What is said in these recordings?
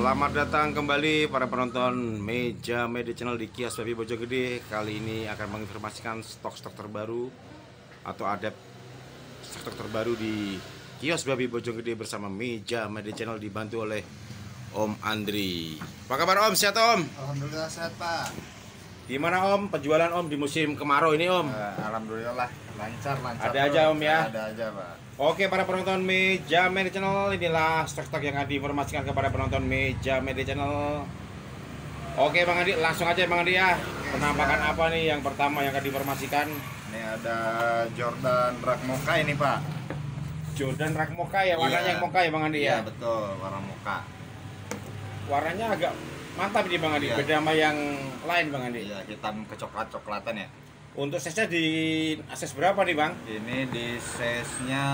Selamat datang kembali para penonton Meja Media Channel di Kias Babi Bojonggede. Kali ini akan menginformasikan stok-stok terbaru atau ada stok-stok terbaru di Kios Babi Bojonggede bersama Meja Media Channel dibantu oleh Om Andri. Apa kabar Om? Sehat Om? Alhamdulillah sehat Pak. Gimana Om penjualan Om di musim kemarau ini Om? Eh, Alhamdulillah lancar lancar. Ada terus. aja, Om, ya? Ada aja Pak. Oke para penonton Meja Media Channel inilah stok-stok yang akan diinformasikan kepada penonton Meja Media Channel. Oke Bang Andi langsung aja Bang Andi ya. Penampakan apa nih yang pertama yang akan diinformasikan? Ini ada Jordan Rak Mocha ini Pak. Jordan Rak Mocha ya warnanya Iya. yang mocha ya Bang Andi Iya ya. betul warna mocha. Warnanya agak mantap nih Bang Andi Iya. beda sama yang lain Bang Andi. Iya hitam kecoklat-coklatan ya. Untuk size-nya di akses berapa nih Bang? Ini di size-nya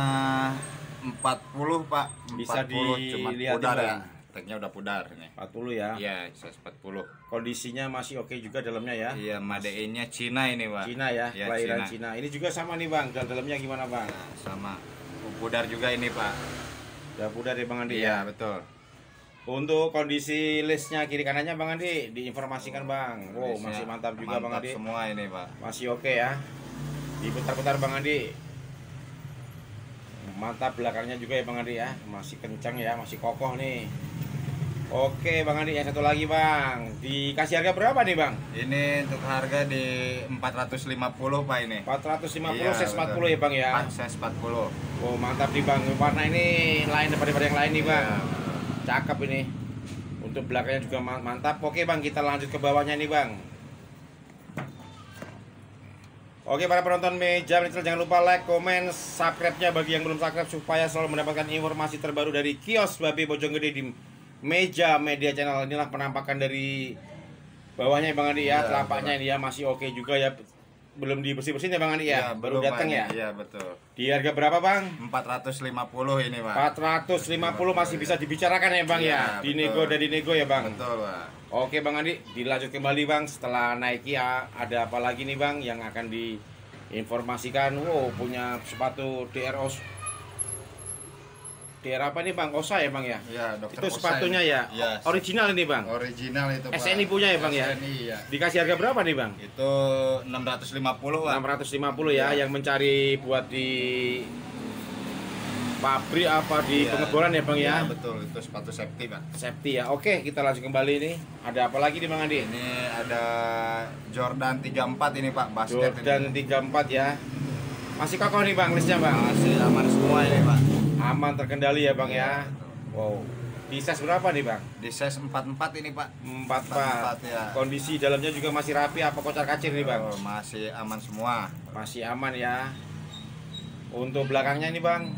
40 Pak. 40 Bisa dilihat pudar ya. Tagnya udah pudar nih. 40 ya. Iya, size 40. Kondisinya masih oke juga dalamnya ya. Iya, madeinnya Cina ini, Pak. Cina ya, kelahiran Cina. Cina. Ini juga sama nih Bang, dalam dalamnya gimana Bang? Nah, sama pudar juga ini, Pak. Udah pudar ya Bang Andi ya. Iya, betul. Untuk kondisi listnya kiri kanannya Bang Andi diinformasikan Bang. Wow masih mantap juga Bang mantap Andi. semua ini, Pak. Masih oke ya. Diputar-putar Bang Andi. Mantap belakangnya juga ya Bang Andi ya. Masih kencang ya, masih kokoh nih. Oke Bang Andi yang satu lagi Bang. Dikasih harga berapa nih Bang? Ini untuk harga di 450 Pak ini. 450 Iya, ses 40 betul. ya Bang ya. Pak, saya 40. Oh mantap nih Bang. Warna ini lain daripada yang lain nih Bang. Iya. Cakep ini. Untuk belakangnya juga ma- mantap. Oke Bang, kita lanjut ke bawahnya nih Bang. Oke para penonton meja Channel, jangan lupa like, komen, subscribe-nya bagi yang belum subscribe supaya selalu mendapatkan informasi terbaru dari kios Babi Bojonggede di Meja Media Channel. Inilah penampakan dari bawahnya Bang Andi ya, Iya, telapaknya ini ya masih oke juga ya. Belum dibersih-bersihin ya Bang Andi ya, Iya, baru datang ya. Iya, betul. Di harga berapa Bang? 450 ini, Pak. 450 masih bisa dibicarakan ya Bang ya. Iya, Dinego dan dinego ya Bang. Betul, Pak. Oke Bang Andi, dilanjut kembali Bang. Setelah Nike ya, ada apa lagi nih Bang yang akan diinformasikan? Wow, punya sepatu DRO DR apa nih Bang? Osa ya Bang ya? Iya, dokter Itu Kosa sepatunya ini. ya? Iya. Original ini Bang? Original itu, Pak. SNI punya ya, Bang, ya? SNI, iya. Dikasih harga berapa nih Bang? Itu 650, Pak. 650 ya, Iya. yang mencari buat di pabrik apa di Iya. pengeboran ya Bang ya? Iya, betul. Itu sepatu safety, Pak. Safety ya. Oke, kita lanjut kembali nih. Ada apa lagi nih Bang Andi? Ini ada Jordan 34 ini, Pak. Basket Jordan ini. 34 ya. Masih kokoh nih Bang listnya Bang. Masih aman semua ini, Pak. Aman terkendali ya Bang ya. Iya, Wow. Di size berapa nih Bang? Di size 44 ini, Pak. 44. 44 ya. Kondisi dalamnya juga masih rapi apa kocar kacir nih Bang? Oh, masih aman semua. Masih aman ya. Untuk belakangnya nih Bang.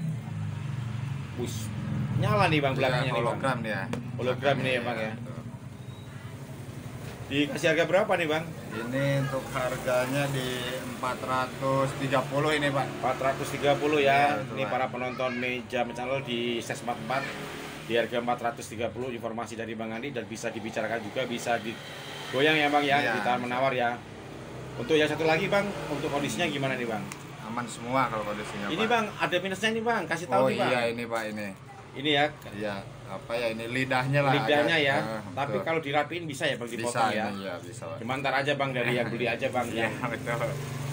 Bus. Nyala nih Bang belakangnya Iya, nih Bang. hologram dia. Hologram nih ya, Bang, ya. betul. Dikasih harga berapa nih Bang? Ini untuk harganya di 430 ini, Pak. 430 ya. Betul, Ini Pak. para penonton meja channel di ses 44 di harga 430 informasi dari Bang Andi dan bisa dibicarakan juga bisa digoyang ya Bang ya Iya, kita menawar ya. Untuk yang satu lagi Bang, untuk kondisinya gimana nih Bang? Aman semua kalau kondisinya, Ini Pak. Bang, ada minusnya nih Bang, kasih tahu Oh nih Bang. iya ini, Pak, ini. Ini ya, Iya, apa ya ini lidahnya lah. lidahnya agak- ya. Ah, Tapi betul. kalau dirapiin bisa ya Bang bisa dipotong ya. ini, iya, bisa. Cuma ntar aja Bang dari yang beli aja Bang Iya, yang betul.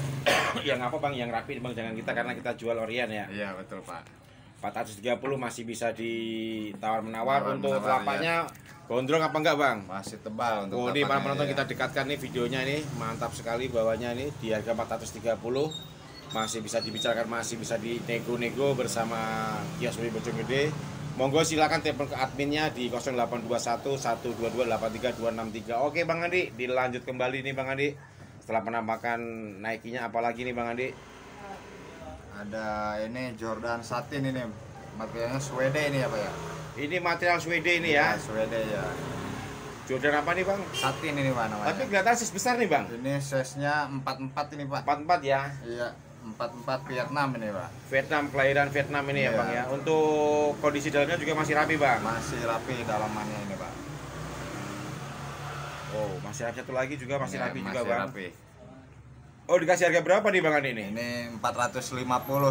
yang apa Bang yang rapi Bang jangan kita karena kita jual Orian ya. Iya, betul, Pak. 430 masih bisa ditawar menawar Tawar untuk telapaknya gondrong apa enggak Bang? Masih tebal untuk Oh ini para penonton ya. kita dekatkan nih videonya ini mantap sekali bawahnya ini di harga 430 masih bisa dibicarakan masih bisa dinego-nego bersama kios Beli Bojonggede monggo silakan telepon ke adminnya di 0821 122 83263 oke Bang Andi dilanjut kembali nih Bang Andi setelah penampakan naikinya apalagi nih Bang Andi Ada ini Jordan satin ini. Materialnya suede ini apa ya? ini material Swede ini ya suede ya. Jordan apa nih Bang? Satin ini, Pak namanya. tapi kelihatan sis besar nih Bang Ini size-nya 44 ini, Pak. 44 ya Iya, 44 Vietnam ini, Pak. Vietnam kelahiran Vietnam ini ya Iya. Bang ya untuk kondisi dalamnya juga masih rapi Bang Masih rapi dalamannya ini, Pak. Oh, masih ada satu lagi juga masih Iya, rapi juga, Bang. rapi. Oh dikasih harga berapa nih Bang Andi ini? Ini 450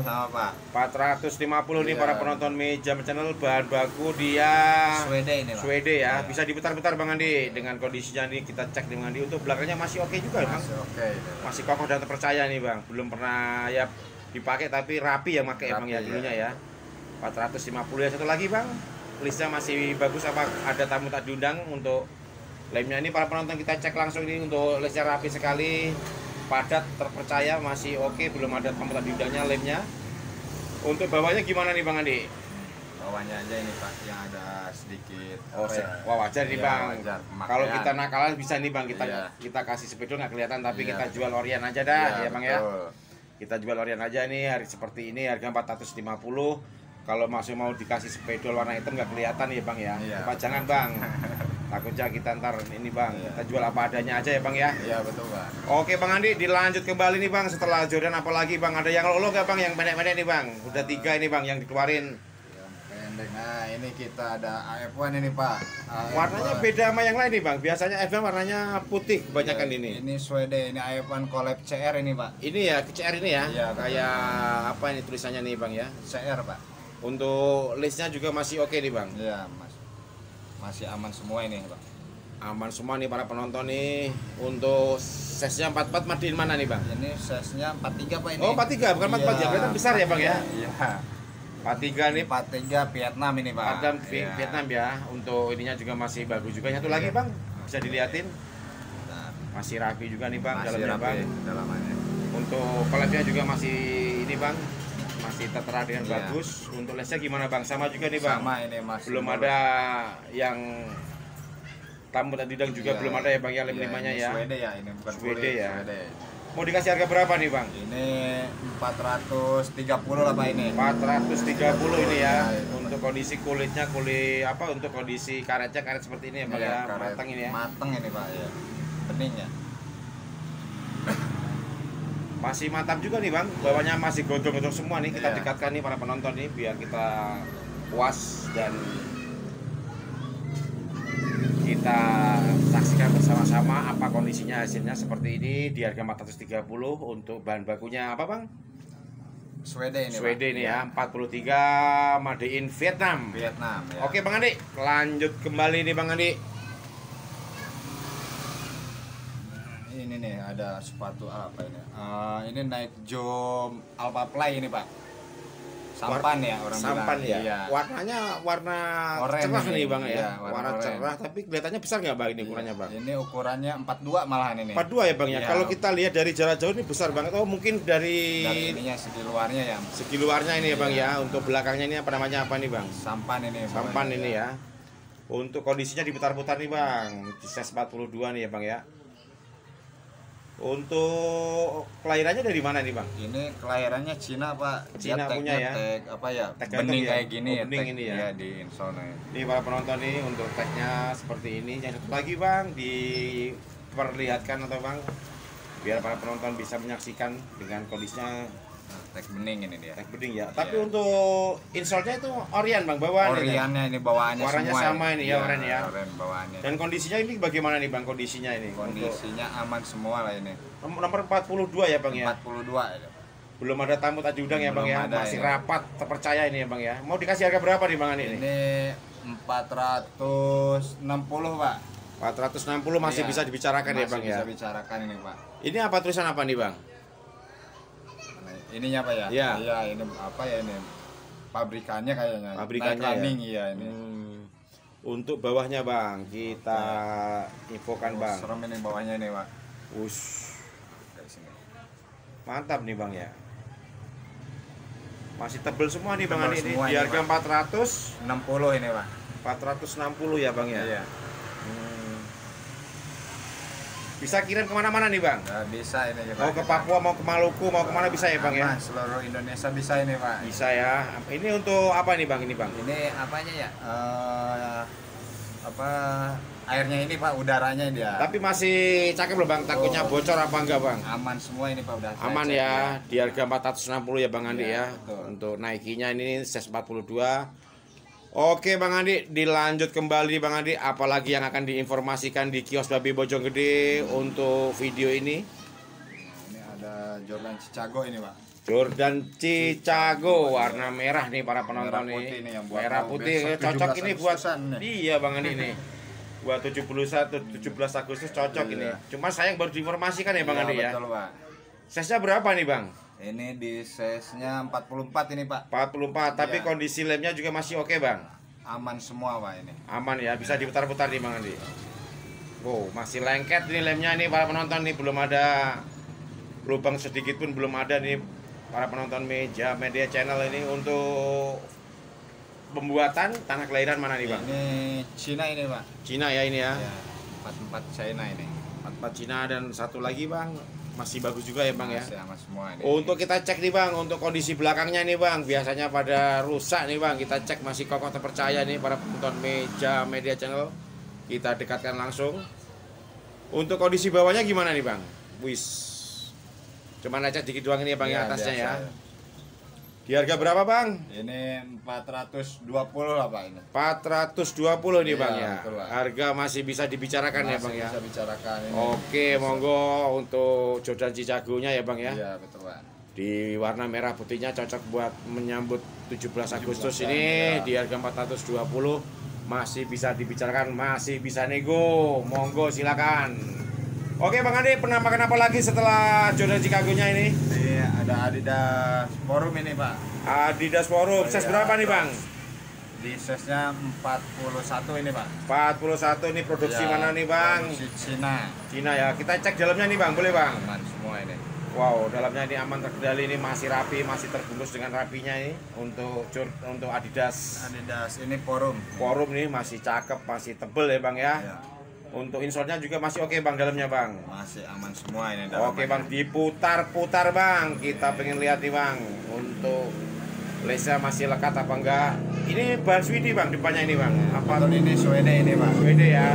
sama Pak. 450 nih Iya. para penonton Meja Channel bahan baku dia Swede ini Pak. Swede ya. Iya. Bisa diputar-putar Bang Andi dengan kondisinya nih kita cek dengan Andi untuk belakangnya masih oke juga Bang. Masih oke ini, Pak. Masih kokoh dan terpercaya nih Bang. Belum pernah ya dipakai tapi rapi ya pakai Bang ya Rapi, dulunya ya. ya. 450 ya satu lagi Bang. Listnya masih bagus apa ada tamu tak diundang untuk lemnya ini para penonton kita cek langsung ini untuk listnya rapi sekali padat terpercaya masih oke belum ada tamu tak diundangnya lemnya untuk bawahnya gimana nih Bang Andi? Bawahnya aja ini Pak yang ada sedikit Oh, ya? wah wajar nih Iya, bang. wajar. Kalau kita nakalan bisa nih bang kita Iya. kita kasih sepeda nggak kelihatan tapi Iya, kita jual orian aja dah Iya, ya bang ya. betul. Kita jual orian aja nih hari seperti ini harga 450 Kalau masih mau dikasih spedol warna hitam nggak kelihatan ya bang ya. Iya, Apa betul. jangan bang. Takutnya kita ntar ini bang. Iya. Kita jual apa adanya aja ya bang ya. Iya betul Pak. Oke bang Andi dilanjut kembali nih bang setelah Jordan apalagi bang ada yang lo nggak bang yang pendek-pendek nih bang. Udah tiga ini bang yang dikeluarin. Yang pendek. Nah ini kita ada AF1 ini Pak. AF1. Warnanya beda sama yang lain nih bang. Biasanya F1 warnanya putih kebanyakan Iya, ini. Ini Swede ini AF1 Collab CR ini Pak. Ini ya CR ini ya, Iya, betul. kayak apa ini tulisannya nih bang ya. CR Pak. Untuk listnya juga masih oke nih bang, Iya Mas. Masih aman semua ini Pak. aman semua nih para penonton nih. Untuk size-nya 44 made in mana nih bang? Ini size-nya 43 Pak ini. Oh 43 bukan 44 ya, Iya, kelihatan besar ya bang ya. Iya. 43 nih 43 Vietnam ini Pak. Adam Iya. Vietnam ya. Untuk ininya juga masih bagus juga. Satu lagi Iya. bang, bisa diliatin Nah, masih rapi juga nih bang masih dalamnya bang. rapi dalamannya. Untuk collabnya juga masih ini bang, masih tertera dengan Iya. bagus. Untuk lesnya gimana bang? Sama juga nih bang. Sama ini Mas. belum ada yang tamu tadi dan juga Iya. belum ada ya bang ya lem Iya, limanya ya Swede ya ini bukan Swede kulit, ya. Swede. mau dikasih harga berapa nih bang Ini 430 lah Pak ini. 430 ini ya Iya, iya. untuk kondisi kulitnya kulit apa untuk kondisi karetnya karet seperti ini ya bang Iya, ya karet matang ini ya Matang ini Pak ya. Bening ya. Masih mantap juga nih bang bawahnya masih godong-godong semua nih kita Iya. dekatkan nih para penonton nih biar kita puas dan kita saksikan bersama-sama apa kondisinya hasilnya seperti ini di harga 430 untuk bahan bakunya apa bang? Swede ini. Swede ini Iya. ya 43 made in Vietnam. Vietnam ya. Oke Bang Andi, lanjut kembali nih Bang Andi. Ini nih ada sepatu apa ini? Eh, ini Nike Jom Alpha Play ini Pak. Sampan ya orang Sampan bilang. ya. Iya. Warnanya warna Oranye cerah ini. nih Bang ya. Iya, warna warna oranye. cerah tapi kelihatannya besar nggak Bang ini ukurannya Bang? Ini ukurannya 42 malahan ini. 42 ya Bang ya. Iya. Kalau kita lihat dari jarak jauh ini besar banget. Oh mungkin dari, Dari ininya segi luarnya ya. segi luarnya ini ya Bang Iya. ya. Untuk belakangnya ini apa namanya apa nih Bang? Sampan ini. Sampan ini ya. Untuk kondisinya diputar-putar nih Bang. Di size 42 nih ya Bang ya. Untuk kelahirannya dari mana nih Bang? Ini kelahirannya Cina Pak. Dia Cina punya ya? Tag apa ya? Tag bening ya? kayak gini Oh, ya. bening ini ya? Iya, di insole nih. Ini para penonton nih untuk tagnya seperti ini. Yang satu lagi bang diperlihatkan atau bang biar para penonton bisa menyaksikan dengan kondisinya Tag bening ini dia. tag bening ya. Tapi Iya. untuk insole-nya itu Orian bang bawaan. Oriannya ini bawaannya Warnanya semua. sama ini ya, oren ya. Oren bawaannya. Dan kondisinya ini bagaimana nih bang kondisinya ini? Untuk Kondisinya aman semua lah ini. nomor nomor 42 ya bang ya. 42 ya. Belum ada tamu diundang ya bang ya. ada Masih ini. rapat terpercaya ini ya bang ya. Mau dikasih harga berapa nih bang ini? Ini 460 Pak. 460 masih Iya. bisa dibicarakan ya Masih bang ya. bisa bicarakan ini Pak. Ini apa tulisan apa nih bang? Ininya apa ya? Iya. Iya, ini apa ya ini? Pabrikannya kayaknya. Pabrikannya Naik ya? running, iya ini. Hmm, Untuk bawahnya bang, kita infokan Oh, bang. Serem ini bawahnya ini, Pak. Sini. mantap nih bang ya. Masih tebel semua nih bang ini. semua Di ini, harga Bang. 400, 60 ini, Pak. 460 ya bang ya. Iya. Bisa kirim ke mana-mana nih bang? Nggak bisa ini kita. Mau ke Papua, mau ke Maluku, mau ke mana bisa ya bang ya? Seluruh Indonesia bisa ini, Pak. Bisa ya. Ini untuk apa nih bang ini bang? Ini apanya ya? Eh apa airnya ini, Pak, udaranya dia. Tapi masih cakep loh bang. Takutnya Oh. bocor apa enggak bang? aman semua ini, Pak, udah. Aman ya, di harga 460 ya Bang Andi ya. Iya, betul. Untuk Nike-nya ini size 42. Oke Bang Andi, dilanjut kembali Bang Andi, apalagi yang akan diinformasikan di kios Babi Bojonggede untuk video ini? Ini ada Jordan Chicago ini pak Jordan Chicago warna merah nih para penonton Merah putih nih. yang buat merah putih cocok 17 ini buat nih. iya Bang Andi ini. Buat 71 17 Agustus cocok Iya. ini. Cuma sayang baru diinformasikan ya Bang Iya, Andi ya. betul pak Size-nya berapa nih Bang? Ini di size nya 44 ini pak 44, tapi Iya. kondisi lemnya juga masih oke Bang. aman semua pak ini Aman ya, bisa diputar-putar nih Bang Andi. Wow, masih lengket nih lemnya nih para penonton nih belum ada lubang sedikit pun belum ada nih para penonton meja media channel ini untuk pembuatan tanah kelahiran mana nih Bang? ini Cina ini pak Cina ya ini ya. ya 44 China ini 44 Cina dan satu lagi Bang masih bagus juga ya Bang ya. masih aman semua ini Untuk kita cek nih Bang, untuk kondisi belakangnya nih Bang, biasanya pada rusak nih Bang. Kita cek masih kokoh terpercaya nih para penonton meja media channel. Kita dekatkan langsung. Untuk kondisi bawahnya gimana nih Bang? Wis. Cuman lecet dikit doang ini ya Bang ya, Iya, atasnya ya. biasa. Di harga berapa Bang? ini 420 lah pak ini 420 nih Iya, Bang ya. betul. Harga masih bisa dibicarakan ya Masih Bang ya. bisa bicarakan ini Oke, monggo untuk Jordan Cicagonya ya Bang ya. iya betul pak di warna merah putihnya cocok buat menyambut 17 Agustus 17-an, ini ya. di harga 420 masih bisa dibicarakan masih bisa nego monggo silakan oke Bang Andi penampakan apa lagi setelah Jordan Chicago nya ini? Ini ada Adidas Forum ini pak. Adidas Forum Oh, size iya. berapa nih Bang? Di size nya 41 ini pak. 41 ini produksi Ya, mana nih Bang? produksi Cina. Cina ya kita cek dalamnya nih Bang. Boleh Bang? Aman semua ini. Wow, dalamnya ini aman terkendali ini masih rapi, masih terbungkus dengan rapinya ini untuk untuk Adidas. Adidas ini Forum. Forum nih masih cakep, masih tebel ya bang ya. Ya, Untuk insolnya juga masih oke bang dalamnya bang. masih aman semua ini Oke bang, diputar-putar bang. Kita pengen lihat nih bang. Untuk lesnya masih lekat apa enggak? Ini bahan Swidi bang depannya ini bang. Apa Betul ini Swede ini pak Swede ya?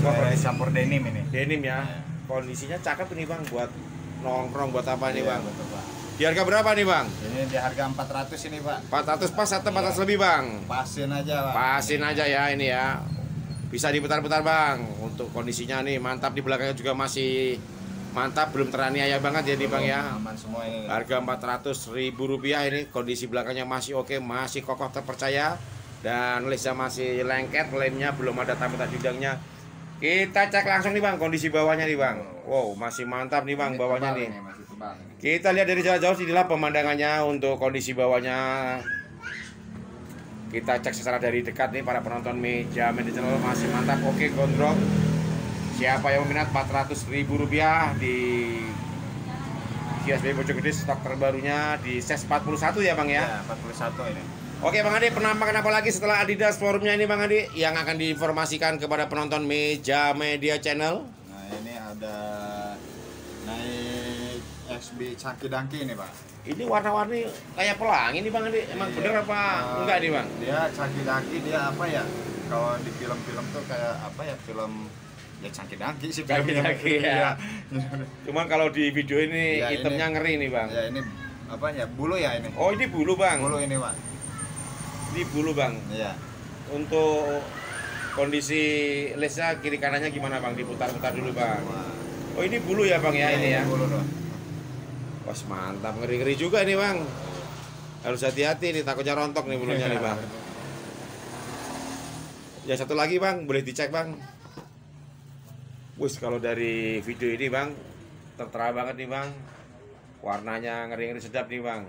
Swede campur denim ini Denim ya. Kondisinya cakep ini bang buat nongkrong buat apa nih Iya, bang? betul, Pak. Di harga berapa nih bang? ini di harga 400 ini pak 400 pas atau 400 Iya. lebih bang? pasin aja pak Pasin aja ya ini ya. Bisa diputar-putar bang. Untuk kondisinya nih mantap di belakangnya juga masih mantap, belum teraniaya banget ya nih bang ya. aman semua ini Harga 400 ribu rupiah ini kondisi belakangnya masih oke, masih kokoh terpercaya dan lesnya masih lengket, lemnya belum ada tamutan bidangnya. Kita cek langsung nih bang kondisi bawahnya nih bang. Wow masih mantap nih bang bawahnya nih. Kita lihat dari jauh-jauh inilah pemandangannya untuk kondisi bawahnya. Kita cek secara dari dekat nih para penonton meja media channel masih mantap. Oke gondrong. Siapa yang meminat 400 ribu rupiah di GSB Bojonggede stok terbarunya di SES 41 ya Bang ya. ya 41 ini Oke Bang Adi, penampakan apa lagi setelah Adidas forumnya ini Bang Adi yang akan diinformasikan kepada penonton meja media channel? nah ini ada naik SB Caki Dangki ini pak Ini warna-warni kayak pelangi nih Bang Adi. Emang Iya. bener apa Eh, enggak nih Bang? dia Caki Dangki dia apa ya kalau di film-film tuh kayak apa ya film ya Caki Dangki sih Caki filmnya. Dangki, ya. Cuman kalau di video ini Ya, ini- itemnya ngeri nih bang. ya ini apa ya bulu ya ini Oh ini bulu bang. bulu ini pak Ini bulu bang. iya Untuk kondisi lesnya kiri kanannya gimana bang? Diputar-putar dulu bang. Oh ini bulu ya bang ya Iya, ini ya. bulu loh Wah mantap ngeri-ngeri juga nih bang. Harus hati-hati nih takutnya rontok nih bulunya nih bang. Ya satu lagi bang, boleh dicek bang. Wis kalau dari video ini bang, tertera banget nih bang. Warnanya ngeri-ngeri sedap nih bang.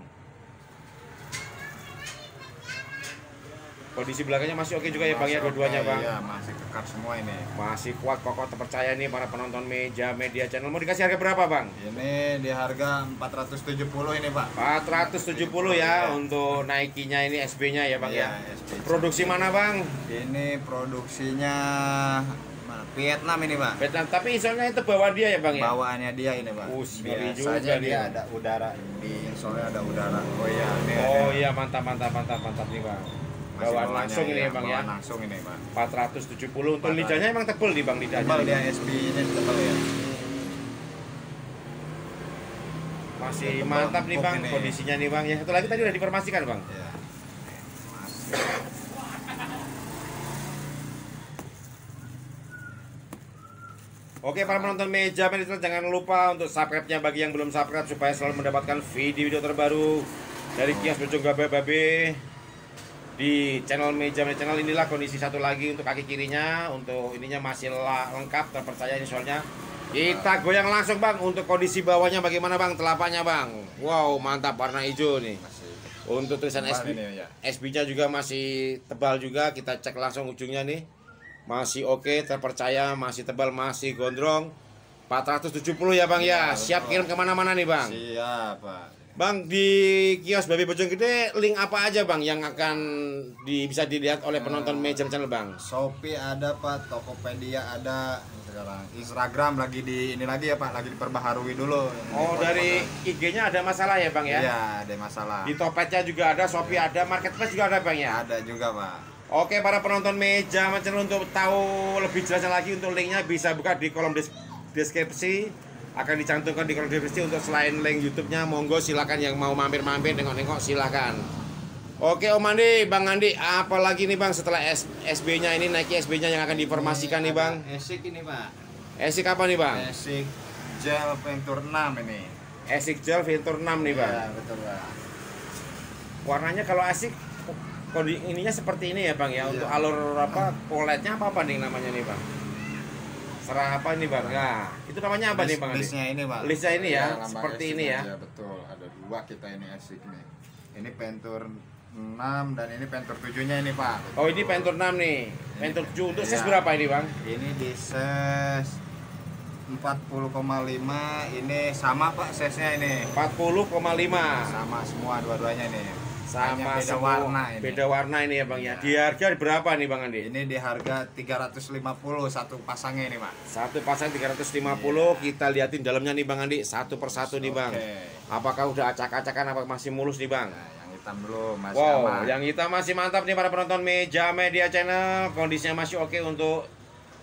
Kondisi belakangnya masih oke juga ya bang ya Masih dua-duanya oke, bang. iya masih kekar semua ini Masih kuat kokoh terpercaya nih para penonton meja media channel. Mau dikasih harga berapa bang? ini di harga 470 ini pak 470 ya untuk Nike-nya ini SB-nya ya bang ya. Iya, SB. Produksi mana bang? ini produksinya mana Vietnam ini pak Vietnam. Tapi insolnya itu bawa dia ya bang ya. bawaannya dia ini pak Us, juga biasanya dia ada udara di insolnya ada udara oh iya ini Oh ada. iya mantap mantap mantap mantap nih bang. Masih Bawaan bawaannya, langsung ini iya, ya bang ya. bawaan langsung ini pak 470 untuk lidahnya emang tebel nih bang lidahnya. tebal dia SB ini tebal ya Masih Tebal, mantap nih bang ini. kondisinya nih bang. Yang satu lagi tadi udah diinformasikan bang. ya Oke para penonton meja manajer jangan lupa untuk subscribe-nya bagi yang belum subscribe supaya selalu mendapatkan video-video terbaru dari Kias Bojong Gabe Babe di channel meja channel inilah kondisi satu lagi untuk kaki kirinya untuk ininya masih lengkap terpercaya ini soalnya. Kita goyang langsung bang. Untuk kondisi bawahnya bagaimana bang? Telapaknya bang. Wow mantap warna hijau nih. Masih untuk tulisan SB ini ya. SB-nya juga masih tebal juga. Kita cek langsung ujungnya nih. Masih oke terpercaya masih tebal masih gondrong. 470 ya bang ya. Iya, siap kirim ke mana-mana nih bang? Siap, Pak. Bang di kios babi bojong gede link apa aja bang yang akan di, bisa dilihat oleh penonton meja channel bang Shopee ada, Pak. Tokopedia ada sekarang. Instagram lagi di ini lagi ya, Pak. Lagi diperbaharui dulu. oh dari IG-nya ada masalah ya bang ya Iya, ada masalah. di Topetnya juga ada Shopee ada Marketplace juga ada bang ya Ada juga, Pak. Oke para penonton meja channel untuk tahu lebih jelasnya lagi untuk linknya bisa buka di kolom des- deskripsi akan dicantumkan di kolom deskripsi untuk selain link YouTube-nya monggo silakan yang mau mampir-mampir nengok-nengok silakan. Oke Om Andi, Bang Andi, apa lagi nih Bang setelah S- SB-nya ini Nike SB-nya yang akan diinformasikan nih Bang? Esik ini, Pak. Esik apa nih Bang? Esik gel Venture 6 ini. Esik Gel Venture 6 nih Bang. Iya, betul, Pak. Warnanya kalau Esik kodi ininya seperti ini ya Bang ya Iya. untuk alur apa poletnya apa apa nih namanya nih Bang? Serah apa nih Bang? Nah, itu namanya apa nih Bang? Listnya ini, Pak. Listnya ini ya, lambang seperti ini ya. Iya, betul. Ada dua kita ini Esik nih. Ini Venture 6 dan ini Venture 7-nya ini, Pak. Oh ini Pentur 6 nih Pentur 7 untuk ses Iya. berapa ini bang? Ini di ses 40,5 ini sama Pak sesnya ini. 40,5 Sama semua dua-duanya ini. Sama Hanya beda semua. warna ini. Beda warna ini ya bang ya Di harga berapa nih bang Andi? Ini di harga 350 satu pasangnya ini, Pak. Satu pasang 350 Kita liatin dalamnya nih bang Andi Satu persatu nih bang. Apakah udah acak-acakan apa masih mulus nih bang? Nah, yang hitam dulu masih Wow, aman. yang kita masih mantap nih para penonton Meja Media Channel Kondisinya masih oke untuk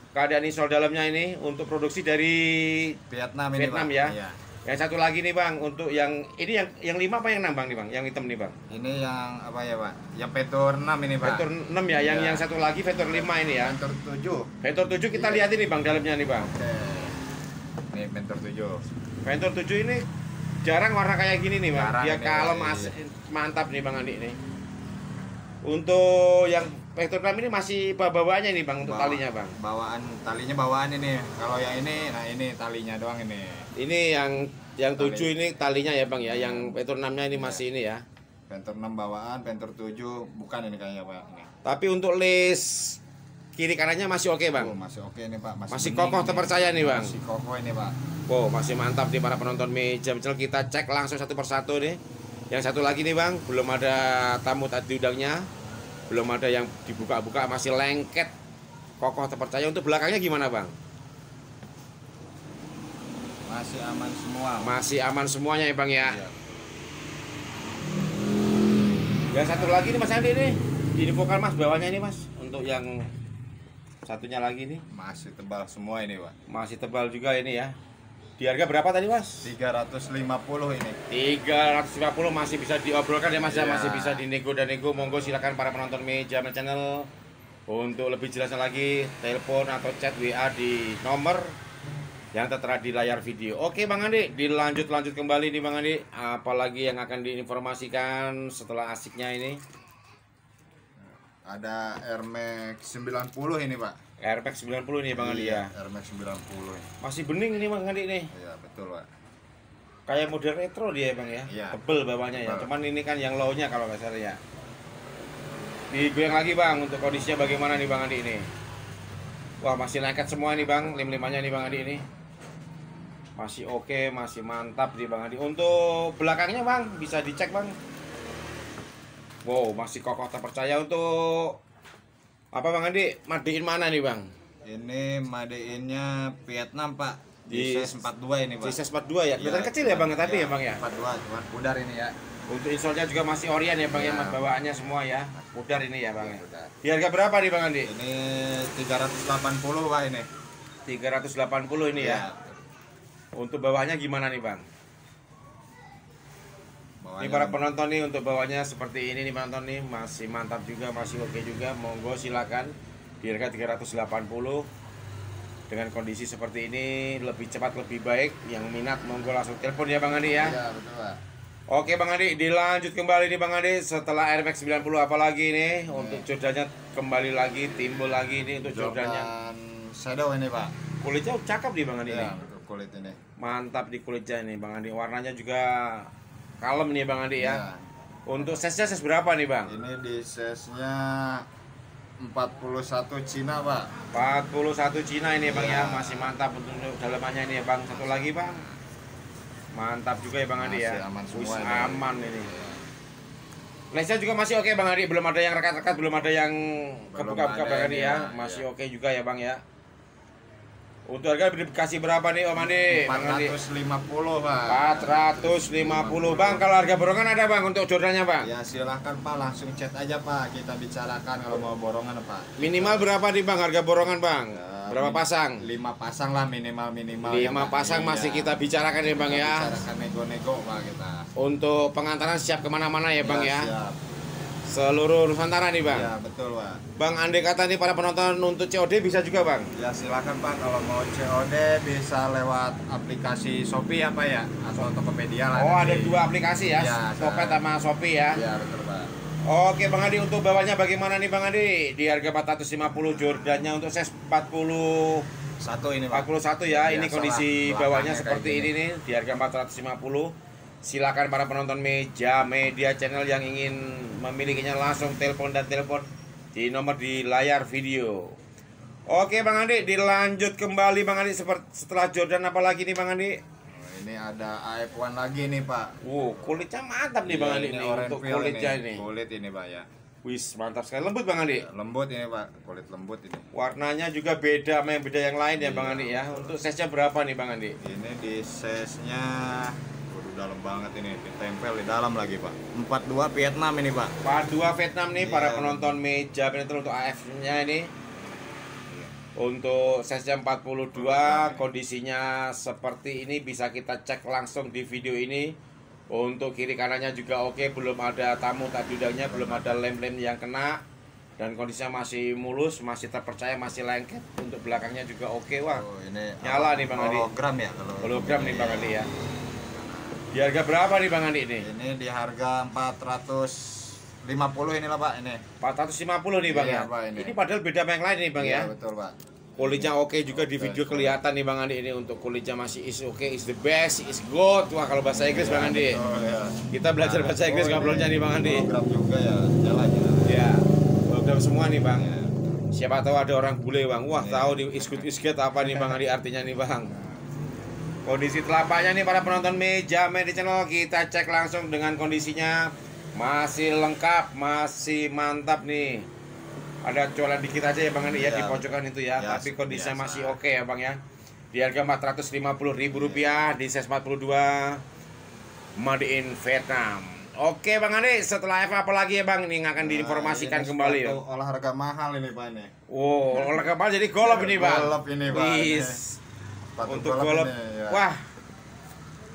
keadaan install dalamnya ini Untuk produksi dari Vietnam ini, Vietnam Pak. ya. Iya. Yang satu lagi nih bang Untuk yang ini yang yang lima apa yang enam bang nih bang? Yang hitam nih bang Ini yang apa ya, Pak? Yang Venture 6 ini, Pak. Vector 6 ya, yang Iya. yang satu lagi Vector 5 ini ya. Venture 7. Vector 7 kita Iya. lihat ini Bang dalamnya nih Bang. Oke. Ini Venture 7. Vector 7 ini jarang warna kayak gini nih Bang. Jarang Dia ini, kalem Bang. as- mantap nih Bang Andi nih. Untuk yang Vector 6 ini masih bawa-bawaannya nih Bang untuk Bawa- talinya Bang. Bawaan talinya bawaan ini. Kalau yang ini, nah ini talinya doang ini. Ini yang yang Tali. 7 ini talinya ya Bang ya. Iya. Yang Vector 6-nya ini Iya. masih ini ya. Venture 6 bawaan, Venture 7 bukan ini kayaknya Pak. Ini. Tapi untuk list kiri kanannya masih oke Oh, Bang. masih oke nih Pak. Masih, Masih kokoh nih. terpercaya nih, Bang. Masih kokoh ini Pak. Wow, masih mantap nih para penonton meja Channel kita cek langsung satu persatu nih. Yang satu lagi nih bang, belum ada tamu tadi udangnya, belum ada yang dibuka-buka masih lengket, kokoh terpercaya. Untuk belakangnya gimana bang? Masih aman semua. Masih aman semuanya ya bang ya. Iya. Yang satu lagi nih mas Andi nih, diinfokan mas bawahnya ini mas, untuk yang satunya lagi nih Masih tebal semua ini Pak. masih tebal juga ini ya. Di harga berapa tadi mas? 350 ini. 350 masih bisa diobrolkan ya mas ya Iya. masih bisa dinego dan nego monggo silakan para penonton meja channel untuk lebih jelasnya lagi telepon atau chat WA di nomor yang tertera di layar video. Oke Bang Andi, dilanjut lanjut kembali nih Bang Andi. Apalagi yang akan diinformasikan setelah asiknya ini? Ada Air Max 90 ini Pak. Airpack 90 nih Bang Andi ya. Iya, Air Max 90 ini. Masih bening ini Bang Andi nih. Iya, betul Pak. Kayak model retro dia Bang ya. Iya. Tebel bawahnya ya. Cuman ini kan yang low-nya kalau nggak salah ya. Digoyang lagi Bang untuk kondisinya bagaimana nih Bang Andi ini. Wah, masih lengket semua nih Bang, lim-limannya nih Bang Andi ini. Masih oke, masih mantap nih Bang Andi. Untuk belakangnya Bang, bisa dicek Bang. Wow, masih kokoh terpercaya untuk apa Bang Andi? Madiin mana nih Bang? Ini madeinnya Vietnam Pak. Di- Di 42 ini Pak. Sises 42 ya? Kelihatan kecil ya Bang tadi ya Bang ya? 42 cuman pudar ini ya. Untuk insolnya juga masih Orion ya Bang ya, mas bawaannya semua ya. Pudar ini ya Bang ya. Pudar. Di harga berapa nih Bang Andi? Ini 380 Pak ini. 380 ini ya. Untuk bawahnya gimana nih Bang? Ini para penonton nih untuk bawahnya seperti ini nih penonton nih masih mantap juga, masih oke juga. Monggo silakan di harga 380. dengan kondisi seperti ini lebih cepat lebih baik yang minat monggo langsung telepon ya Bang Andi ya. Iya, betul, Pak. Oke Bang Andi, dilanjut kembali nih Bang Andi setelah Air Max 90 apalagi nih untuk Jordannya kembali lagi timbul lagi ini untuk. Jordan Shadow ini, Pak. Kulitnya cakep nih Bang Andi Iya, nih. betul kulit ini. Mantap di kulitnya nih Bang Andi. Warnanya juga kalem nih Bang Andi ya. Iya. Untuk size-nya size berapa nih Bang? Ini di size-nya 41 Cina, Pak. 41 Cina ini Bang ya, masih mantap untuk dalamannya ini ya Bang. Satu lagi Bang. Mantap juga ya Bang Andi ya. Aman semua ini. aman ini. Lesnya juga masih oke Bang Andi, belum ada yang rekat-rekat, belum ada yang kebuka-buka Bang ini ya. ya, Masih iya. oke juga ya Bang ya. Untuk harga dikasih berapa nih Om Andi? Bang Andi? 450, Pak. 450 Bang, kalau harga borongan ada Bang untuk Jordannya Bang? Ya silahkan Pak, langsung chat aja Pak. Kita bicarakan kalau mau borongan Pak. Minimal berapa nih Bang harga borongan Bang? Ya, Berapa pasang? Lima pasang lah minimal minimal. Lima Pak. pasang Iya. masih kita bicarakan ya Bang Kita ya. Bicarakan nego-nego Pak kita. Untuk pengantaran siap ke mana-mana ya Bang ya. Siap. Seluruh Nusantara nih Bang. Ya betul Pak. Bang andai kata nih para penonton untuk COD bisa juga Bang. Ya silakan Pak kalau mau COD bisa lewat aplikasi Shopee apa ya atau Tokopedia lah. Oh ada dua aplikasi ya, Ya, sama Shopee ya. Ya betul Pak. Oke Bang Adi untuk bawahnya bagaimana nih Bang Adi? Di harga 450 Jordannya untuk size 40 Satu ini Pak. 41 ya. Ini Biasalah, kondisi bawahnya seperti ini nih di harga 450. Silakan para penonton meja media channel yang ingin memilikinya langsung telepon dan telepon di nomor di layar video. Oke Bang Andi, dilanjut kembali Bang Andi setelah Jordan apa lagi nih Bang Andi? Oh, Ini ada AF1 lagi nih Pak. Wow, kulitnya mantap nih Bang Iya, Andi ini nih untuk kulitnya ini. Kulit ini Pak ya. Wis, mantap sekali lembut Bang Andi. Lembut ini Pak, kulit lembut ini. Warnanya juga beda sama yang beda yang lain ya Bang Andi ya. Untuk size-nya berapa nih Bang Andi? Ini di size-nya dalam banget ini, ditempel di dalam lagi Pak. 42 Vietnam ini Pak. Part 2 Vietnam nih para Iya. penonton meja penetrol untuk AF-nya ini. Untuk size-nya 42, kondisinya seperti ini bisa kita cek langsung di video ini. Untuk kiri kanannya juga oke, belum ada tamu tak diundangnya, belum ada lem-lem yang kena. Dan kondisinya masih mulus, masih terpercaya, masih lengket. Untuk belakangnya juga oke, wah. Oh, ini Nyala nih, Bang Adi. Hologram ya kalau. Hologram nih Bang Iya. Andi ya. Di harga berapa nih Bang Andi ini? Ini di harga 450 inilah Pak ini. 450 nih Bang Iya, ya. Pak, ini. Ini padahal beda sama yang lain nih Bang Iya, ya. betul Pak. Kulitnya oke juga di video kelihatan nih Bang Andi ini untuk kulitnya masih is oke, is the best, is good. Wah kalau bahasa Inggris Bang Andi. Betul, ya. Kita belajar bahasa Inggris Oh, ngobrolnya ini nih Bang Andi. Juga ya, jalan ya. Ya, hologram semua nih Bang. Iya. Siapa tahu ada orang bule Bang. Wah Iya. tahu nih is good is good apa nih Bang Andi artinya nih Bang. Kondisi telapaknya nih para penonton meja media channel kita cek langsung dengan kondisinya masih lengkap, masih mantap nih. Ada colan dikit aja ya Bang Andi ya Iya. di pojokan itu ya, Ya, tapi kondisinya biasa. masih oke ya Bang ya. Di harga 450 ribu rupiah di size 42 Made in Vietnam. Oke Bang Andi, setelah F apa lagi ya Bang? Ini yang akan Nah, diinformasikan ini kembali ya. Olahraga mahal ini Pak ini. Wow, olahraga apa jadi golf ini Bang? Golf ini, Bang. Sepatu Untuk golf. ini, ya. Wah.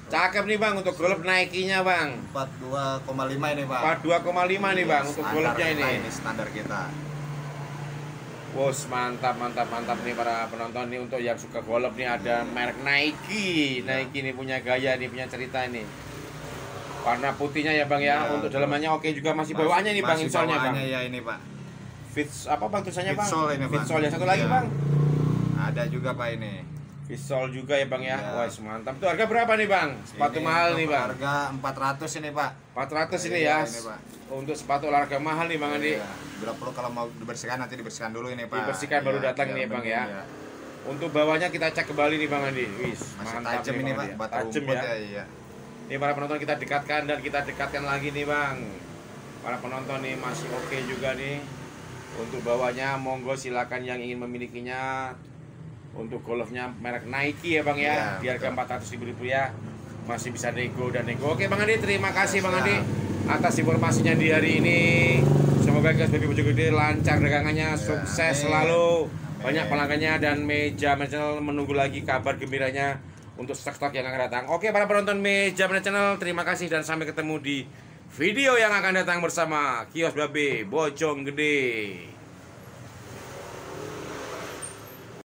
Cakep nih Bang untuk golf Nike-nya Bang. 42,5 ini Pak. 42,5 nih Bang untuk golfnya ini. Ini standar kita. Bos mantap mantap mantap nih para penonton nih untuk yang suka golf nih ada merek Nike. Nike nih punya gaya nih punya cerita ini. Warna putihnya ya Bang ya. Ya, untuk dalamannya oke juga masih bawaannya nih Bang insolnya Bang. ya ini Pak. Fits apa Bang tulisannya Bang? Fitsole ini, Bang. Fitsole yang satu lagi Iya. Bang. Ada juga Pak ini. Fitsole juga ya Bang ya. Iya. Wah, mantap. Itu harga berapa nih Bang? Sepatu Ini mahal nih Bang. Harga 400 ini Pak. 400 ini Iya, ya. ini, Pak. Untuk sepatu olahraga mahal nih Bang Andi. Iya. Bila perlu kalau mau dibersihkan nanti dibersihkan dulu ini Pak. Dibersihkan baru Iya, datang biar nih, Bang, bening, ya. Untuk bawahnya kita cek kembali nih Bang Andi. Wis, Masih mantap tajam nih, ini Pak, batu Tajam ya. ya. Iya. Ini para penonton kita dekatkan dan kita dekatkan lagi nih Bang. Para penonton nih masih oke juga nih. Untuk bawahnya monggo silakan yang ingin memilikinya. Untuk golfnya merek Nike ya Bang ya. Iya, Di harga betul. 400 ribu rupiah masih bisa nego dan nego. Oke Bang Andi, terima kasih Bang. Andi atas informasinya di hari ini. Semoga guys baby Bojonggede lancar dagangannya, sukses amin. selalu, Amin. banyak pelanggannya dan meja channel menunggu lagi kabar gembiranya untuk stok-stok yang akan datang. Oke para penonton meja Meja channel, terima kasih dan sampai ketemu di video yang akan datang bersama Kios Babe Bojong Gede.